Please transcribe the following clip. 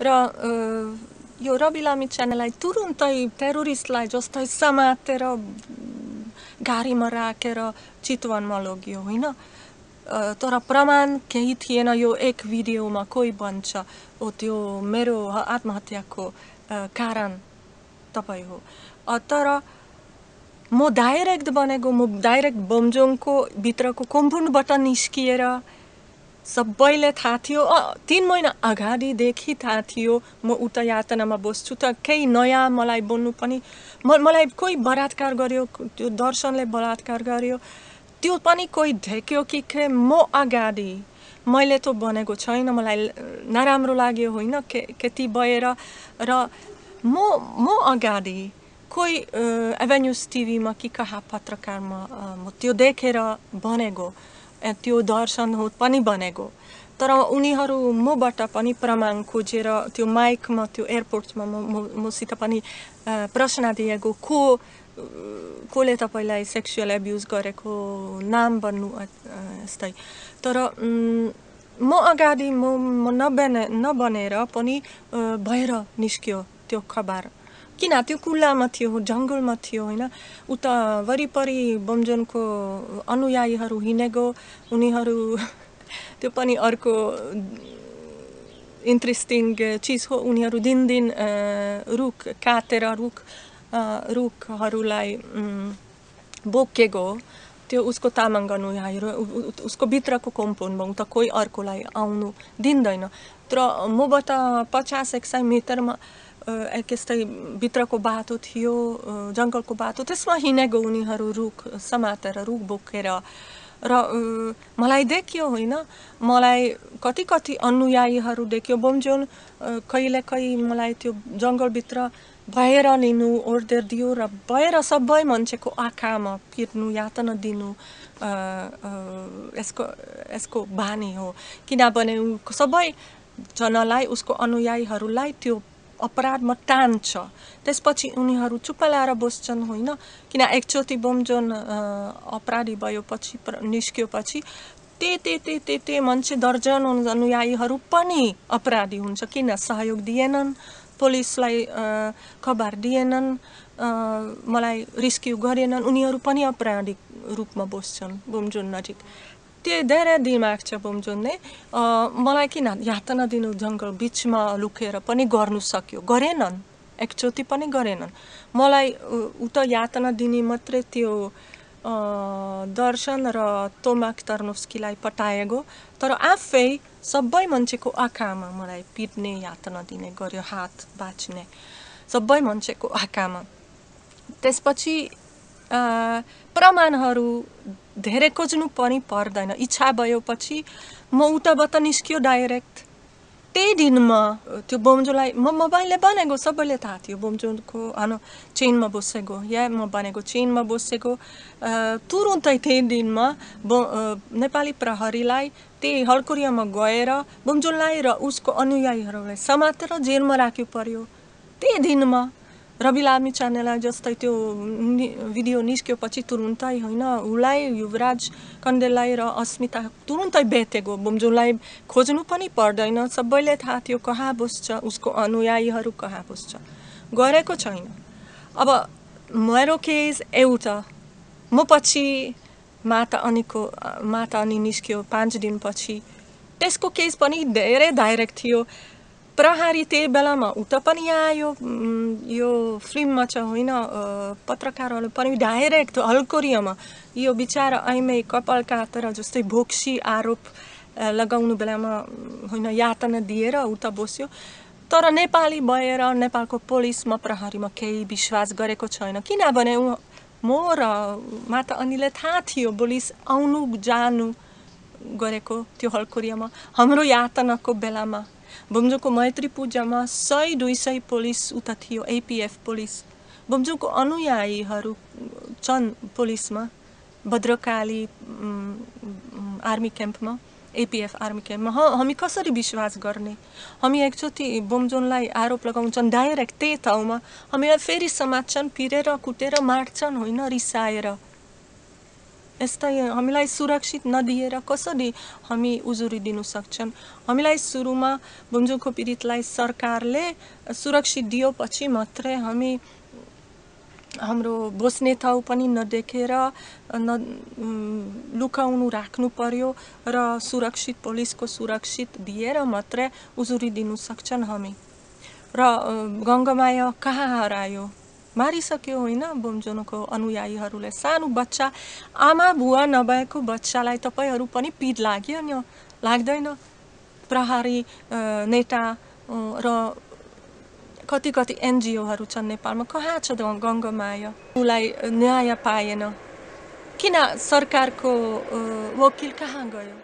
र यो रवि लामी च्यानललाई तुरुन्तै टेरोरिस्टलाई जस्तै समातेर गाडीमा राखेर चितवनमा लग्यो होइन तर प्रमाण केही थिएन यो एक भिडियोमा कोही भन्छ ओ त्यो मेरो आत्महत्याको कारण तपाईँ हो तर म डाइरेक्ट बनेको म डाइरेक्ट बमजोङको भित्रको कम्पाउन्डबाट निस्किएर सबैले थाहा थियो तिन महिना अगाडिदेखि थाहा थियो म उता यातनामा बस्छु त केही नयाँ मलाई बोल्नु पनि म मलाई कोही बलात्कार गर्यो त्यो दर्शनले बलात्कार गर्यो त्यो पनि कोही ढेक्यो कि के म अगाडि मैले त भनेको छैन मलाई नराम्रो लाग्यो होइन के त्यति भएर र म म अगाडि कोही एभेन्युज टिभीमा कि कहाँ पत्रकारमा म त्यो देखेर भनेको। त्यो दर्शन हो पनि भनेको तर उनीहरू मबाट पनि प्रमाण खोजेर त्यो माइकमा त्यो एयरपोर्टमा म मसित पनि प्रश्न दिएको को कसले तपाईँलाई सेक्सुअल एब्युज गरेको नाम भन्नु यस्तै। तर म अगाडि म नबने नबनेर पनि भएर निस्क्यो त्यो खबर। किन त्यो कुल्लामा थियो जङ्गलमा थियो होइन उता वरिपरि बमजनको अनुयायीहरू हिँडेको उनीहरू त्यो पनि अर्को इन्ट्रेस्टिङ चिज हो उनीहरू दिनदिन रुख काटेर रुख रुखहरूलाई बोकेको त्यो उसको तामाङ अनुयायीहरू उसको भित्रको कम्पाउन्डमा त कोही अर्कोलाई आउनु दिँदैन तर मबाट पचास एक सय मिटरमा यस्तै भित्रको बाटो थियो जङ्गलको बाटो त्यसमा हिँडेको उनीहरू रुख समातेर रुख बोकेर र मलाई देखियो होइन मलाई कति कति अनुयायीहरू देख्यो बमजोन कहिले कहीँ मलाई त्यो जङ्गलभित्र भएर लिनु ओर्देर दियो र भएर सबै मान्छेको आँखामा पिर्नु यातना दिनु यसको यसको बानी हो किनभने सबैजनालाई उसको अनुयायीहरूलाई त्यो अपराधमा टान्छ। त्यसपछि उनीहरू चुप्प लाएर बस्छन् होइन? किन एकचोटि बमजोन अपराधी भएपछि निस्कियोपछि ते ते ते ते ते मान्छे दर्जन अनुयायीहरू पनि अपराधी हुन्छ। किन? सहयोग दिएनन्। पुलिसलाई खबर दिएनन्। मलाई रेस्क्यु गरेनन्। उनीहरू पनि अपराधी रूपमा बस्छन्। बमजोन नजिक त्यो धेरै दिमाग छ बुमजुनले मलाई किन यातना दिनु जङ्गल बिचमा लुकेर पनि गर्नु सक्यो? गरेनन्। एकचोटि पनि गरेनन्। मलाई उता यातना दिने मात्रै त्यो दर्शन र तोमाक तर्नोस्कीलाई पटाएको। तर आफै सबै मान्छेको आँखामा मलाई पिट्ने यातना दिने गर्यो हात बाँच्ने। सबै मान्छेको आँखामा। त्यसपछि प्रमाणहरू धेरै खोज्नु पनि पर्दैन। इच्छा भएपछि म उताबाट निस्क्यो डाइरेक्ट। त्यही दिनमा त्यो बोम्जोलाई म मोबाइलले बनेको सबैले थाहा थियो बोम्जोको हन चेनमा बसेको या म बनेको चेनमा बसेको। तुरुन्तै त्यही दिनमा बो नेपाली प्रहरीलाई त्यही हलकोरियामा गएर बोम्जोलाई र उसको अनुयायीहरूलाई समातेर जेलमा राख्यो पर्यो। त्यही दिनमा रवि लामी च्यानललाई जस्तै त्यो भिडियो निस्क्योपछि तुरुन्तै होइन उसलाई युवराज कन्डेललाई र अस्मिता तुरुन्तै बेतेको बुम्जुलाई खोज्नु पनि पर्दैन सबैले थाहा थियो कहाँ बस्छ उसको अनुयायीहरू कहाँ बस्छ गरेको छैन अब मेरो केस एउटा म पछि माता अनिको माता अनि निस्क्यो पाँच दिनपछि त्यसको केस पनि धेरै डाइरेक्ट थियो प्रहरी त्यही बेलामा उता पनि आयो यो फिल्ममा छ होइन पत्रकारहरू पनि डाइरेक्ट हल्कोरियामा यो बिचरा ऐमै कपाल काटेर जस्तै भोक्सी आरोप लगाउनु बेलामा होइन यातना दिएर उता बस्यो तर नेपाली भएर नेपालको पुलिसमा प्रहरीमा केही विश्वास गरेको छैन किनभने म र माता अनिले थाहा थियो पुलिस आउनु जानु गरेको त्यो हलकोरियामा हाम्रो यातनाको बेलामा बुम्जुको मैत्री पूजामा सय दुई सय पुलिस उता थियो एपिएफ पुलिस बुम्जुको अनुयायीहरू छन् पुलिसमा भद्रकाली आर्मी क्याम्पमा एपिएफ आर्मी क्याम्पमा हामी कसरी विश्वास गर्ने हामी एकचोटि बोमजोनलाई आरोप लगाउँछन् डाइरेक्ट त्यही ठाउँमा हामीलाई फेरि समात्छन् पिरेर कुटेर मार्छन् होइन रिसाएर यस्तै हामीलाई सुरक्षित नदिएर कसरी हामी उजुरी दिनु सक्छन् हामीलाई सुरुमा बुम्जुको पीडितलाई सरकारले सुरक्षित दियोपछि मात्रै हामी हाम्रो बस्ने ठाउँ पनि नदेखेर न लुकाउनु राख्नु पर्यो र सुरक्षित पुलिसको सुरक्षित दिएर मात्रै उजुरी दिनु सक्छन् हामी र गङ्गमाया कहाँ हरायो मारिसक्यो होइन बोमजोनको अनुयायीहरूले। सानो बच्चा आमा बुवा नभएको बच्चालाई तपाईँहरू पनि पिर लाग्यो नि लाग्दैन? प्रहरी नेता र कति कति एनजिओहरू छन् नेपालमा। कहाँ छ गङ्गमाया उसलाई न्याय पाएन। किन सरकारको वकिल कहाँ गयो?